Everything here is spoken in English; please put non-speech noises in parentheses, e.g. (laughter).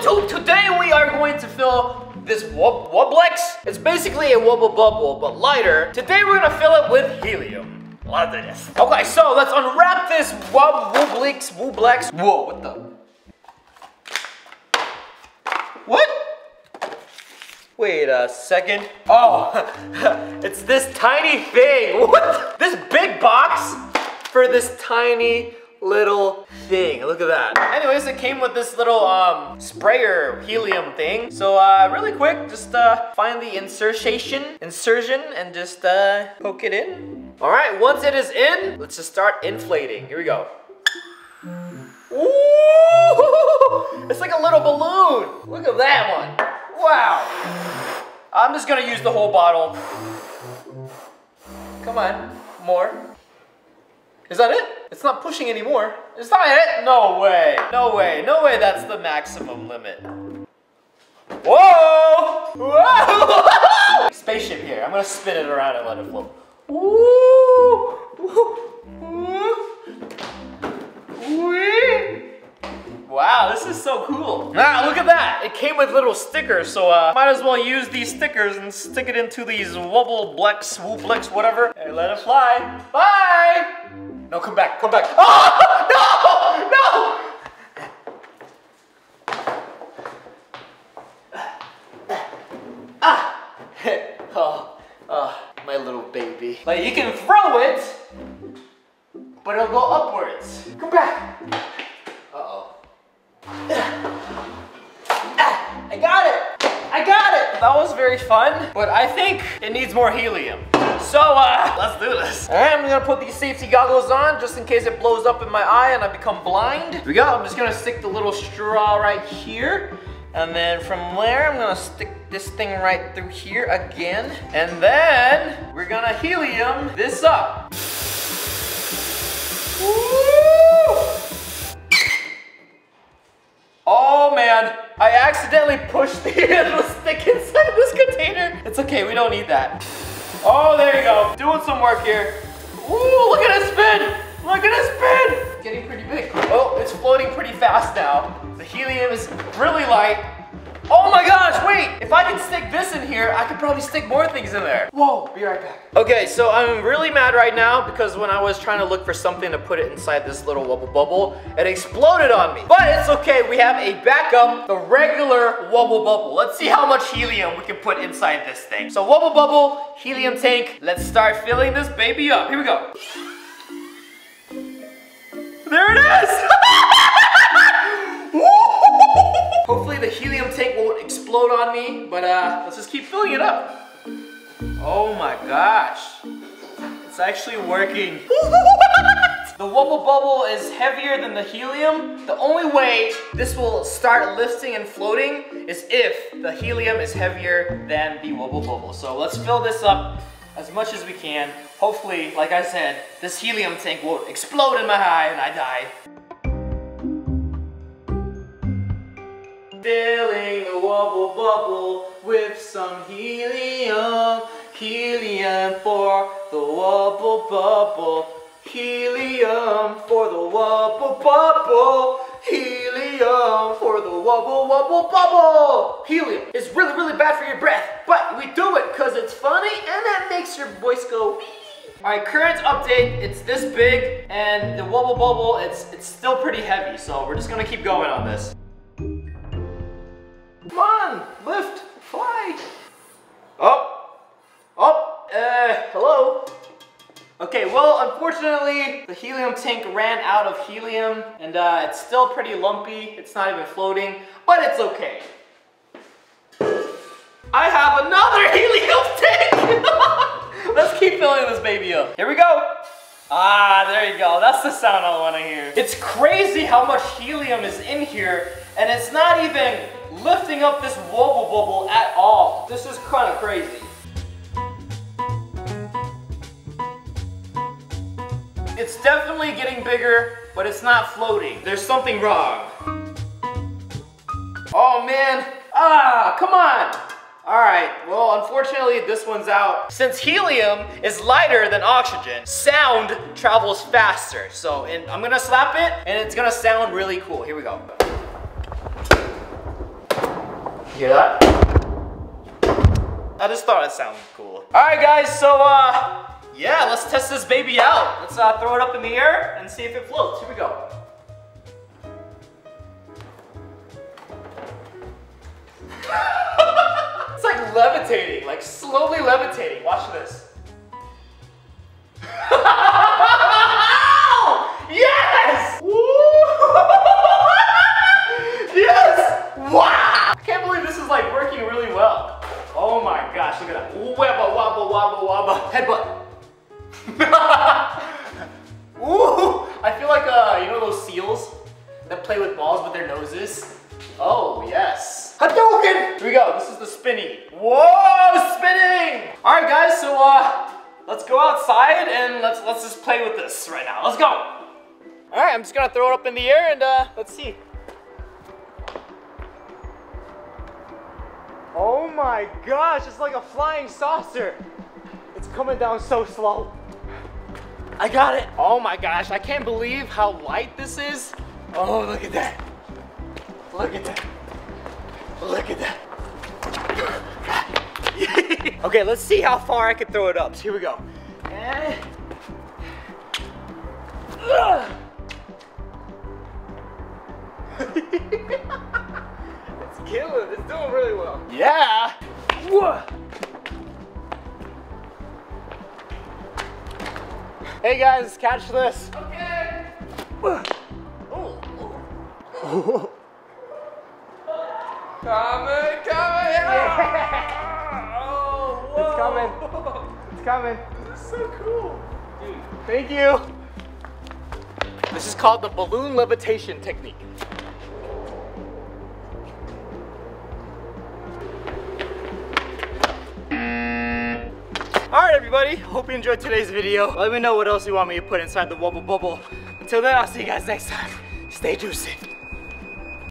YouTube! Today we are going to fill this wub Wobblex. It's basically a wubble bubble, but lighter. Today we're gonna fill it with helium. Do this. Okay, so let's unwrap this wub Wobblex, Wooblex. Whoa, what the? What? Wait a second. Oh, (laughs) it's this tiny thing. What? This big box for this tiny little thing. Look at that. Anyways, it came with this little um sprayer helium thing. So uh, really quick, just uh, find the insertion, insertion, and just uh, poke it in. All right, once it is in, let's just start inflating. Here we go. Ooh, (laughs) it's like a little balloon. Look at that one. Wow. I'm just gonna use the whole bottle. Come on, more. Is that it? It's not pushing anymore. Is that it? No way. No way. No way that's the maximum limit. Whoa! Whoa! (laughs) Spaceship here. I'm gonna spin it around and let it float. Wee! Wow, this is so cool. Ah, look at that. It came with little stickers, so uh, might as well use these stickers and stick it into these wobble blex, wooblex, whatever, and let it fly. Bye! No, come back, come back. Oh, (laughs) no, no! Ah! oh, oh, my little baby. Like, you can throw it, but it'll go upwards. Come back. Uh-oh. I got it! I got it! That was very fun, but I think it needs more helium. So, uh, let's do this. All right, I'm gonna put these safety goggles on just in case it blows up in my eye and I become blind. Here we go, I'm just gonna stick the little straw right here. And then from there, I'm gonna stick this thing right through here again. And then, we're gonna helium this up. Oh man, I accidentally pushed the (laughs) little stick inside this container. It's okay, we don't need that. Oh, there you go. Doing some work here. Ooh, look at it spin. Look at it spin. It's getting pretty big. Oh, it's floating pretty fast now. The helium is really light. Oh my gosh, wait! If I can stick this in here, I could probably stick more things in there. Whoa, be right back. Okay, so I'm really mad right now because when I was trying to look for something to put it inside this little wubble bubble, it exploded on me. But it's okay, we have a backup, the regular wubble bubble. Let's see how much helium we can put inside this thing. So wubble bubble, helium tank, let's start filling this baby up. Here we go. There it is! Explode on me, but uh, let's just keep filling it up. Oh my gosh. It's actually working. (laughs) the wubble bubble is heavier than the helium. The only way this will start lifting and floating is if the helium is heavier than the wubble bubble. So let's fill this up as much as we can. Hopefully, like I said, this helium tank won't explode in my eye and I die. Filling the wubble bubble with some helium. Helium for the wubble bubble. Helium for the wubble bubble. Helium for the wubble wubble bubble. Helium is really, really bad for your breath, but we do it because it's funny and that makes your voice go wee. All right, current update, it's this big, and the wubble bubble, it's, it's still pretty heavy, so we're just gonna keep going on this. On, lift, fly. Oh, oh, uh, hello. Okay, well, unfortunately, the helium tank ran out of helium, and uh, it's still pretty lumpy. It's not even floating, but it's okay. I have another (laughs) helium tank! (laughs) Let's keep filling this baby up. Here we go. Ah, there you go. That's the sound I want to hear. It's crazy how much helium is in here, and it's not even lifting up this wubble bubble at all. This is kind of crazy. It's definitely getting bigger, but it's not floating. There's something wrong. Oh man, ah, come on. All right, well, unfortunately, this one's out. Since helium is lighter than oxygen, sound travels faster. So I'm gonna slap it, and it's gonna sound really cool. Here we go. Hear that? I just thought it sounded cool. All right, guys, so uh, yeah, let's test this baby out. Let's uh, throw it up in the air and see if it floats. Here we go. (laughs) it's like levitating, like slowly levitating. Watch this. Outside and let's, let's just play with this right now. Let's go. All right, I'm just gonna throw it up in the air and, uh, let's see. Oh my gosh, it's like a flying saucer. It's coming down so slow. I got it. Oh my gosh, I can't believe how light this is. Oh, look at that. Look at that. Look at that. (laughs) okay, let's see how far I can throw it up. Here we go. It's killing. It's doing really well. Yeah. Whoa. Hey guys, catch this. Okay. Oh. oh. Coming, coming, yeah. Oh, It's coming. Oh, it's coming. So cool. Dude, thank you. This is called the balloon levitation technique. All right, everybody. Hope you enjoyed today's video. Let me know what else you want me to put inside the wubble bubble. Until then, I'll see you guys next time. Stay juicy.